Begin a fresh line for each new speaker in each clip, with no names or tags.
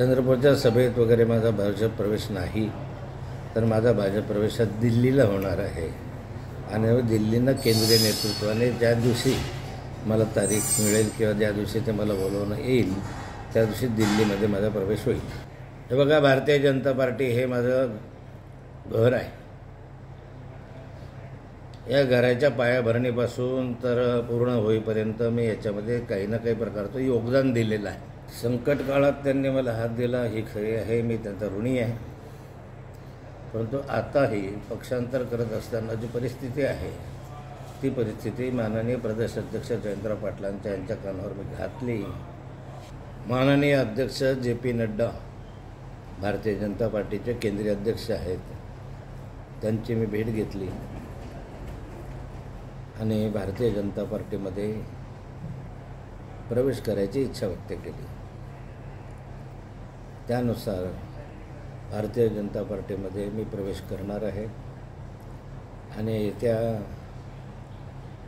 चंद्रपूरच्या सभेत वगैरे माझा भाजप प्रवेश नाही तर माझा भाजप प्रवेश हा दिल्लीला होणार आहे. आणि दिल्लीनं केंद्रीय नेतृत्वाने ज्या दिवशी मला तारीख मिळेल किंवा ज्या दिवशी ते मला बोलवणं येईल त्या दिवशी दिल्लीमध्ये माझा प्रवेश होईल. हे बघा भारतीय जनता पार्टी हे माझं घर आहे. या घराच्या पायाभरणीपासून तर पूर्ण होईपर्यंत मी याच्यामध्ये काही ना काही प्रकारचं योगदान दिलेलं आहे. संकट काळात त्यांनी मला हात दिला ही खरे आहे मी त्यांचा ऋणी आहे. परंतु आताही पक्षांतर करत असताना जी परिस्थिती आहे ती परिस्थिती माननीय प्रदेश अध्यक्ष जयंतराव पाटलांच्या यांच्या कानावर मी घातली. माननीय अध्यक्ष जे पी नड्डा भारतीय जनता पार्टीचे केंद्रीय अध्यक्ष आहेत त्यांची मी भेट घेतली. आणि भारतीय जनता पार्टीमध्ये प्रवेश करायची इच्छा व्यक्त केली. त्यानुसार भारतीय जनता पार्टीमध्ये मी प्रवेश करणार आहे. आणि येत्या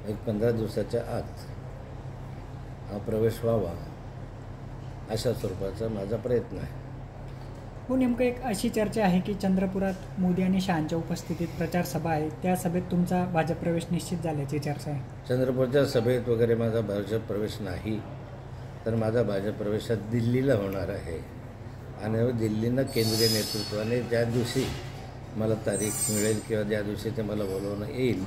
एक पंधरा दिवसाच्या आत हा प्रवेश व्हावा अशा स्वरूपाचा माझा प्रयत्न आहे.
हो नेमकं एक अशी चर्चा आहे की चंद्रपुरात मोदी आणि शहांच्या उपस्थितीत प्रचार सभा आहे. त्या सभेत तुमचा भाजप प्रवेश निश्चित झाल्याची चर्चा आहे.
चंद्रपूरच्या सभेत वगैरे माझा भाजप प्रवेश नाही तर माझा भाजप प्रवेश दिल्लीला होणार आहे. आणि दिल्लीनं केंद्रीय नेतृत्वाने ज्या दिवशी मला तारीख मिळेल किंवा ज्या दिवशी ते मला बोलवणं येईल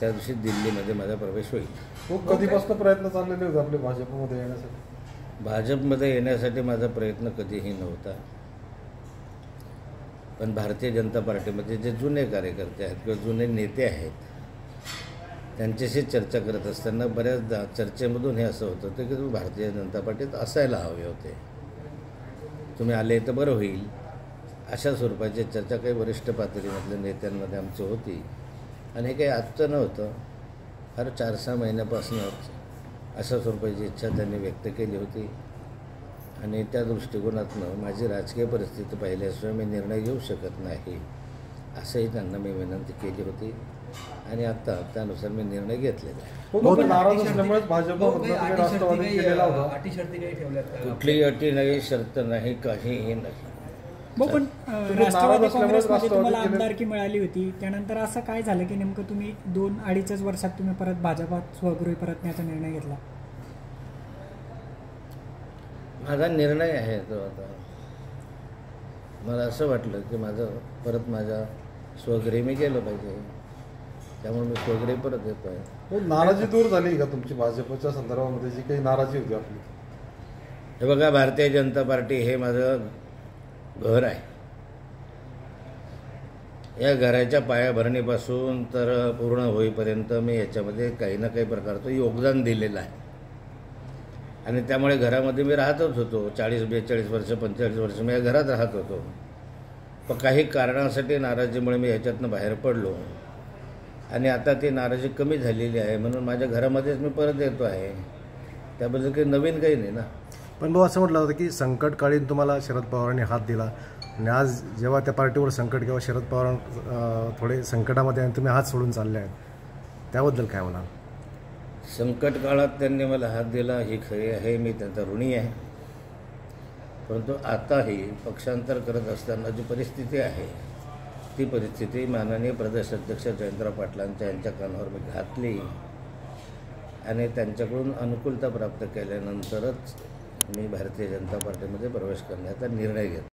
त्या दिवशी दिल्लीमध्ये माझा प्रवेश होईल.
खूप कधीपासून प्रयत्न चाललेले होते आपले भाजपमध्ये येण्यासाठी?
भाजपमध्ये येण्यासाठी माझा प्रयत्न कधीही नव्हता. पण भारतीय जनता पार्टीमध्ये जे जुने कार्यकर्ते आहेत किंवा जुने नेते आहेत त्यांच्याशी चर्चा करत असताना बऱ्याचदा चर्चेमधून हे असं होत होतं की तुम्ही भारतीय जनता पार्टीत असायला हवे होते. तुम्ही आले तर बरं होईल. अशा स्वरूपाची चर्चा काही वरिष्ठ पातळीमधल्या नेत्यांमध्ये आमची होती. आणि हे काही आजचं नव्हतं. फार चार सहा महिन्यापासूनच अशा स्वरूपाची इच्छा त्यांनी व्यक्त केली होती. आणि त्या दृष्टिकोनातनं माझी राजकीय परिस्थिती पाहिल्याशिवाय मी निर्णय घेऊ शकत नाही असंही त्यांना मी विनंती केली होती. आणि आता त्यानुसार मी निर्णय घेतलेला आहे.
केलेला होता.
अटी शर्ती काही ठेवल्यात का?
कुठलीही अटी नाही शर्त नाही काहीही नाही.
हो पण अं, राष्ट्रवादी काँग्रेसमध्ये तुम्हाला आमदारकी मिळाली होती. त्यानंतर असं काय झालं की नेमकं तुम्ही दोन अडीचच वर्षात तुम्ही परत भाजपात स्वगृही परतण्याचा निर्णय घेतला?
माझा निर्णय आहे तो आता. मला असं वाटलं की माझं परत माझ्या स्वगृही मी गेलं पाहिजे. त्यामुळे मी स्वगृही परत येतो आहे
खूप नाराजी दूर झाली का तुमची भाजपच्या संदर्भामध्ये? जी काही नाराजी होती आपली.
हे बघा भारतीय जनता पार्टी हे माझं घर आहे. या घराच्या पायाभरणीपासून तर पूर्ण होईपर्यंत मी याच्यामध्ये काही ना काही प्रकारचं योगदान दिलेलं आहे. आणि त्यामुळे घरामध्ये मी राहतच होतो. चाळीस बेचाळीस वर्ष पंचेचाळीस वर्ष मी या घरात राहत होतो. पण काही कारणासाठी नाराजीमुळे मी ह्याच्यातनं बाहेर पडलो. आणि आता ती नाराजी कमी झालेली आहे म्हणून माझ्या घरामध्येच मी परत येतो आहे. त्याबद्दल काही नवीन काही नाही ना.
पण भाऊ असं म्हटलं होतं की संकटकाळीन तुम्हाला शरद पवारांनी हात दिला. आणि आज जेव्हा त्या पार्टीवर संकट किंवा शरद पवार थोडे संकटामध्ये आणि तुम्ही हात सोडून चालले आहेत त्याबद्दल काय म्हणाल?
संकट काळात त्यांनी मला हात दिला ही खरी आहे मी त्यांचा ऋणी आहे. परंतु आताही पक्षांतर करत असताना जी परिस्थिती आहे ती परिस्थिती माननीय प्रदेश अध्यक्ष जयंतराव पाटलांच्या यांच्या कानावर मी घातली. आणि त्यांच्याकडून अनुकूलता प्राप्त केल्यानंतरच मी भारतीय जनता पार्टीमध्ये प्रवेश करण्याचा निर्णय घेतला.